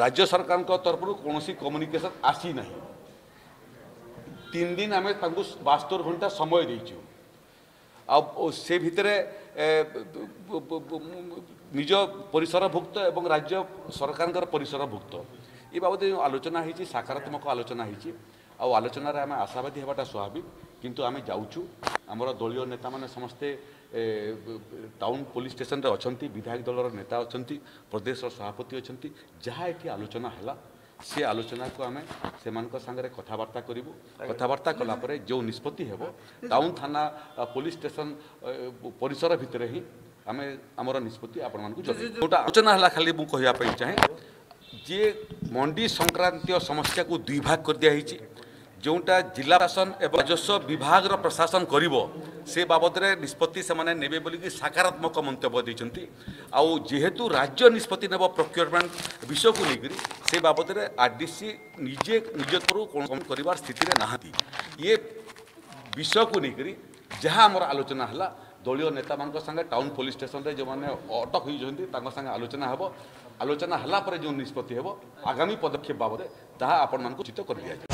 ରାଜ୍ୟ ସରକାରଙ୍କ ତରଫରୁ କୌଣସି କମ୍ୟୁନିକେସନ୍ ଆସିନାହିଁ ତିନି ଦିନ ଆମେ ତାଙ୍କୁ ବାସ୍ତର ଘଣ୍ଟା ସମୟ ଦେଇଛୁ ଆଉ ସେ ଭିତରେ ନିଜ ପରିସରଭୁକ୍ତ ଏବଂ ରାଜ୍ୟ ସରକାରଙ୍କର ପରିସରଭୁକ୍ତ ଏ ବାବଦରେ ଯେଉଁ ଆଲୋଚନା ହେଇଛି ସାକାରାତ୍ମକ ଆଲୋଚନା ହେଇଛି ଆଉ ଆଲୋଚନାରେ ଆମେ ଆଶାବାଦୀ ହେବାଟା ସ୍ୱାଭାବିକ କିନ୍ତୁ ଆମେ ଯାଉଛୁ ଆମର ଦଳୀୟ ନେତାମାନେ ସମସ୍ତେ ଟାଉନ୍ ପୋଲିସ୍ ଷ୍ଟେସନରେ ଅଛନ୍ତି ବିଧାୟକ ଦଳର ନେତା ଅଛନ୍ତି ପ୍ରଦେଶର ସଭାପତି ଅଛନ୍ତି ଯାହା ଏଠି ଆଲୋଚନା ହେଲା ସେ ଆଲୋଚନାକୁ ଆମେ ସେମାନଙ୍କ ସାଙ୍ଗରେ କଥାବାର୍ତ୍ତା କରିବୁ କଥାବାର୍ତ୍ତା କଲା ପରେ ଯେଉଁ ନିଷ୍ପତ୍ତି ହେବ ଟାଉନ୍ ଥାନା ପୋଲିସ୍ ଷ୍ଟେସନ ପରିସର ଭିତରେ ହିଁ ଆମେ ଆମର ନିଷ୍ପତ୍ତି ଆପଣମାନଙ୍କୁ ଯେଉଁଟା ଆଲୋଚନା ହେଲା ଖାଲି ମୁଁ କହିବା ପାଇଁ ଚାହେଁ ଯେ ମଣ୍ଡି ସଂକ୍ରାନ୍ତୀୟ ସମସ୍ୟାକୁ ଦୁଇ ଭାଗ କରିଦିଆହେଇଛି ଯେଉଁଟା ଜିଲ୍ଲା ଶାସନ ଏବଂ ରାଜସ୍ୱ ବିଭାଗର ପ୍ରଶାସନ କରିବ ସେ ବାବଦରେ ନିଷ୍ପତ୍ତି ସେମାନେ ନେବେ ବୋଲିକି ସକାରାତ୍ମକ ମନ୍ତବ୍ୟ ଦେଇଛନ୍ତି ଆଉ ଯେହେତୁ ରାଜ୍ୟ ନିଷ୍ପତ୍ତି ନେବ ପ୍ରକ୍ୟୁରମେଣ୍ଟ ବିଷୟକୁ ନେଇକରି ସେ ବାବଦରେ ଆର୍ ଡି ସି ନିଜେ ନିଜ ତରୁ କରିବାର ସ୍ଥିତିରେ ନାହାନ୍ତି ଇଏ ବିଷୟକୁ ନେଇକରି ଯାହା ଆମର ଆଲୋଚନା ହେଲା ଦଳୀୟ ନେତାମାନଙ୍କ ସାଙ୍ଗେ ଟାଉନ୍ ପୋଲିସ ଷ୍ଟେସନରେ ଯେଉଁମାନେ ଅଟକ ହୋଇଛନ୍ତି ତାଙ୍କ ସାଙ୍ଗେ ଆଲୋଚନା ହେବ ଆଲୋଚନା ହେଲା ପରେ ଯେଉଁ ନିଷ୍ପତ୍ତି ହେବ ଆଗାମୀ ପଦକ୍ଷେପ ବାବଦରେ ତାହା ଆପଣମାନଙ୍କୁ ଉଚିତ କରିଦିଆଯିବ